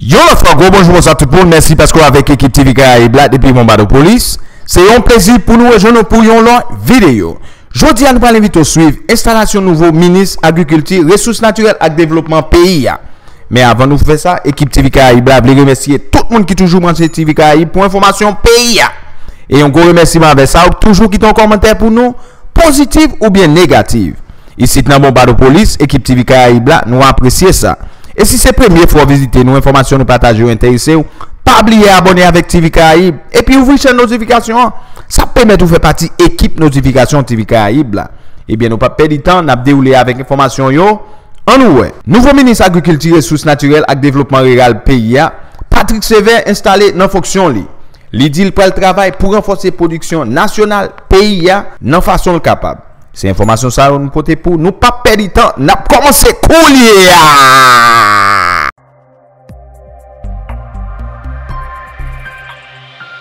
Yo la fwa gwo bonjou monsa tout pou, mersi paskou avek ekip TV Karaib la depi moun bado polis. Se yon plezi pou nou rejonou pou yon lon videyo. Jodi an nou pal invito suiv, instalasyon nouvo Minis Agrikulti, Resous Naturel ak Devlopman Peyi ya. Men avan nou fwe sa, ekip TV Karaib la vle remersiye tout moun ki toujou manche TV Karaib pou informasyon Peyi ya. E yon gwo remersiman ve sa ou toujou ki ton komentè pou nou, pozitiv ou bien negatif. Isit nan moun bado polis, ekip TV Karaib la nou apresye sa. E si se premye fwa vizite nou, informasyon nou pataje ou enterese ou, pa bliye abone avèk TV Karaib, e pi ouvri chen notifikasyon, sa pèmèt ou fè pati ekip notifikasyon TV Karaib la. Ebyen nou pa pedi tan, nap de ou le avèk informasyon yo, an nou wè. Nouvo Agriculture et resous naturel ak Développement Rural PIA, Patrick Sever installe nan foksyon li. Li dil pral travay pou renforse produksyon nasyonal PIA nan fason l kapab. Se informasyon sa nou pote pou nou pa pedi tan Nap komanse kou liye ya.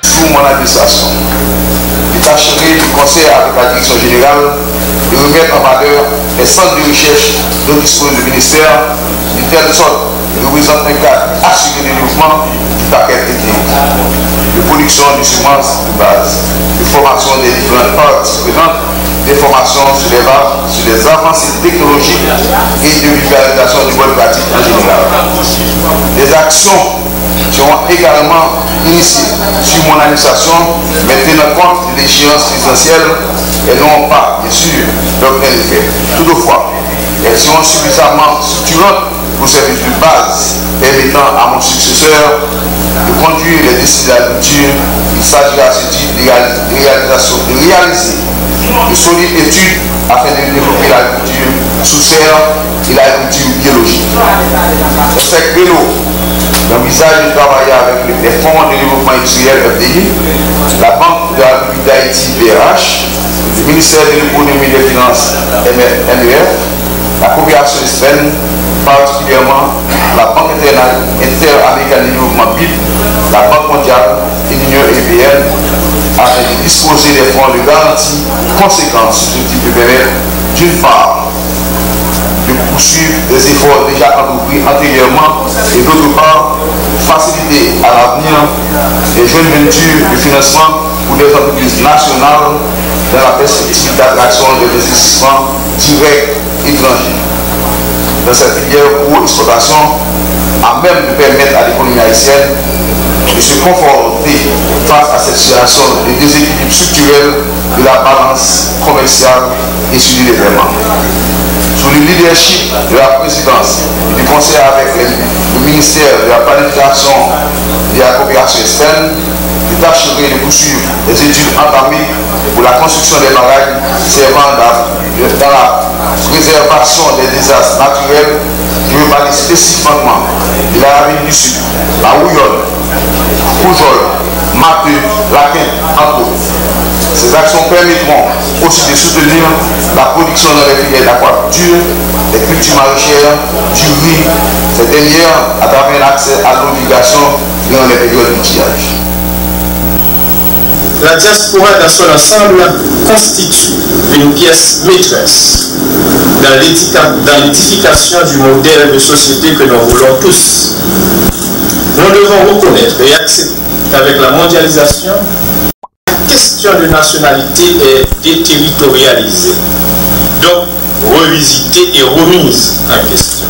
Sou man la desasyon chargé du conseil avec la direction générale de remettre en valeur les centres de recherche dont dispose le ministère, de telle sorte que représente un cadre assuré de développement du paquet technique, de production de semences de base, de formation des différentes parties prenantes d'informations sur les, sur les avancées technologiques et de vulgarisation des bonnes pratiques en général. Des actions seront également initiées sur mon administration, mais tenant compte de l'échéance essentielle et non pas, bien sûr, leur plein effet. Toutefois, elles seront suffisamment structurantes pour servir de base permettant à mon successeur de conduire les décisions de l'agriculture. Il s'agira à ce titre de réaliser de solides études afin de développer l'agriculture sous serre et l'agriculture biologique. Cette vélo l'envisage de travailler avec les fonds de développement industriel FDI, la Banque de la République d'Haïti BRH, le ministère de l'économie et des finances MEF, la coopération externe, particulièrement la Banque interaméricaine de développement BIP, la Banque mondiale et l'Union européenne, afin de disposer des fonds de garantie conséquents sur ce type de permettre, d'une part, de poursuivre les efforts déjà entrepris antérieurement et d'autre part, faciliter à l'avenir les jeunes ventures de financement pour des entreprises nationales dans la perspective d'attraction des investissements directs étrangers. Dans cette filière pour exploitation, à même de permettre à l'économie haïtienne de se conforter face à cette situation de déséquilibre structurel de la balance commerciale et sur les événements. Sous le leadership de la présidence du conseil avec le ministère de la planification et de la coopération externe, l'État chargé de poursuivre les études entamées pour la construction des barrages servant dans la préservation des désastres naturels qui parler spécifiquement de la rive du Sud, la Houillonne, Poujol, Maté, Laquin, autres. Ces actions permettront aussi de soutenir la production dans les filières d'aquaculture, des cultures maraîchères, du riz, ces dernières à travers l'accès à l'obligation durant les périodes d'outillage. La diaspora dans son ensemble constitue une pièce maîtresse dans l'édification du modèle de société que nous voulons tous. Nous devons reconnaître et accepter qu'avec la mondialisation, la question de nationalité est déterritorialisée, donc revisitée et remise en question.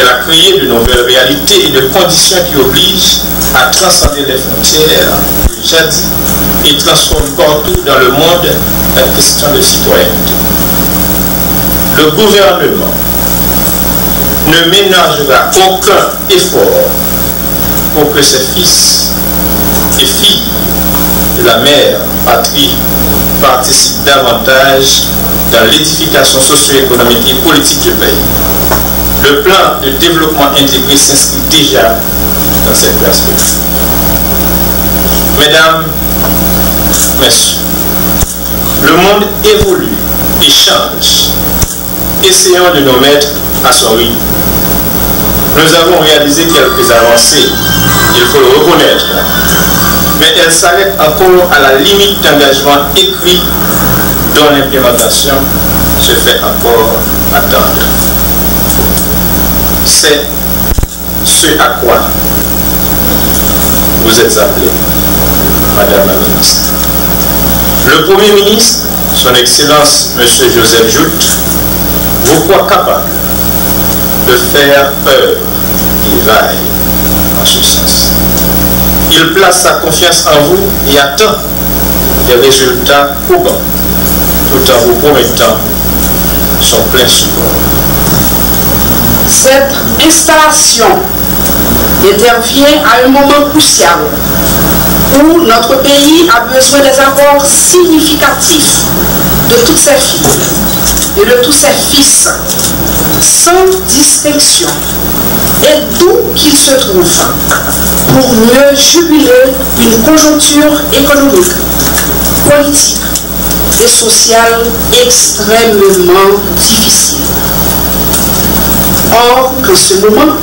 Elle a créé de nouvelles réalités et de conditions qui obligent à transcender les frontières jadis et transforment partout dans le monde la question de citoyenneté. Le gouvernement ne ménagera aucun effort pour que ses fils et filles de la mère patrie participent davantage dans l'édification socio-économique et politique du pays. Le plan de développement intégré s'inscrit déjà dans cette perspective. Mesdames, Messieurs, le monde évolue et change. Essayons de nous mettre à son rythme. Nous avons réalisé quelques avancées, il faut le reconnaître, mais elles s'arrêtent encore à la limite d'engagement écrit dont l'implémentation se fait encore attendre. C'est ce à quoi vous êtes appelé, Madame la ministre. Le Premier ministre, Son Excellence M. Joseph Jout, vous croit capable de faire œuvre et vaille en ce sens. Il place sa confiance en vous et attend des résultats probants, tout en vous promettant son plein support. Cette installation intervient à un moment crucial où notre pays a besoin des apports significatifs de toutes ses filles et de tous ses fils, sans distinction, et d'où qu'ils se trouvent, pour mieux jubiler une conjoncture économique, politique et sociale extrêmement difficile. Or, en ce moment,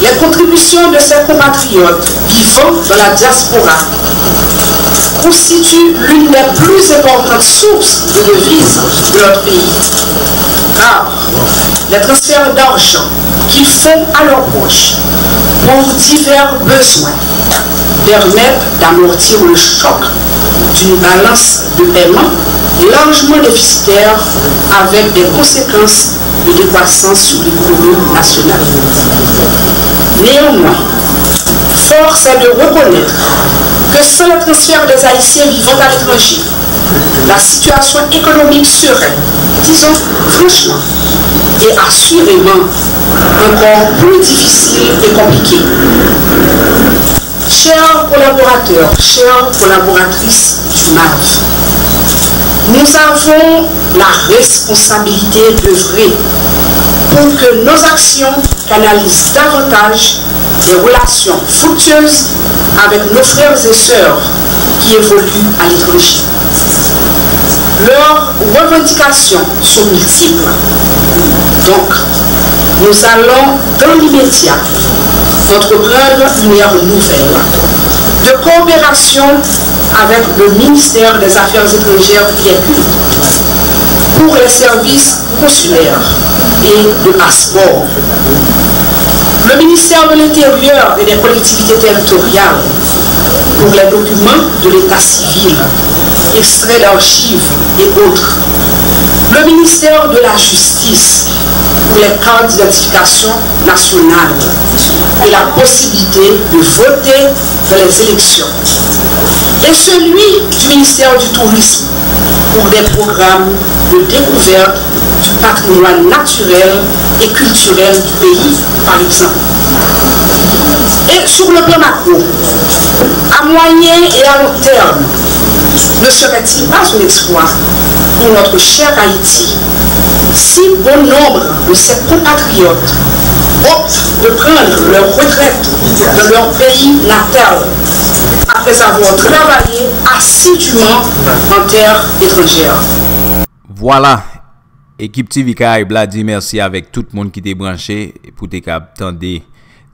les contributions de ces compatriotes vivant dans la diaspora constituent l'une des plus importantes sources de devises de notre pays. Car les transferts d'argent qu'ils font à leur poche pour divers besoins permettent d'amortir le choc d'une balance de paiement largement déficitaire avec des conséquences de décroissance sur l'économie nationale. Néanmoins, force est de reconnaître que sans le transfert des Haïtiens vivant à l'étranger, la situation économique serait, disons franchement, et assurément encore plus difficile et compliquée. Chers collaborateurs, chères collaboratrices du MAV, nous avons la responsabilité d'œuvrer pour que nos actions canalisent davantage des relations fructueuses avec nos frères et sœurs qui évoluent à l'étranger. Leurs revendications sont multiples. Donc, nous allons dans l'immédiat entreprendre une ère nouvelle de coopération avec le ministère des Affaires étrangères pour les services consulaires et de passeport. Le ministère de l'Intérieur et des collectivités territoriales pour les documents de l'état civil, extraits d'archives et autres. Le ministère de la Justice pour les cartes d'identification nationale et la possibilité de voter dans les élections. Celui du ministère du Tourisme pour des programmes de découverte du patrimoine naturel et culturel du pays, par exemple. Et sur le plan macro, à moyen et à long terme, ne serait-il pas un exploit pour notre cher Haïti si bon nombre de ses compatriotes optent de prendre leur retraite de leur pays natal après avoir travaillé assidûment en terre étrangère. Voilà, Ekip TV Caraïbe la di mersi avèk tout moun ki te branche pou te kap tan de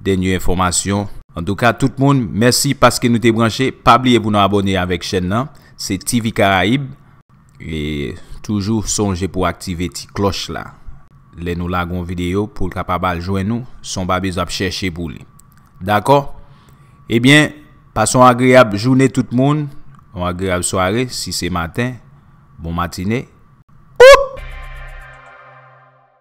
denye informasyon. An tou ka tout moun, mersi paske nou te branche. Pabliye pou nou abone avèk chen nan. Se TV Caraïbe. E toujou sonje pou aktive ti kloch la. le nou lagon video pou l kapabal jwen nou son ba bez ap chèche pou li. D'akor? Ebyen, pason agreab jounè tout moun, an agreab soare, si se matin, bon matine,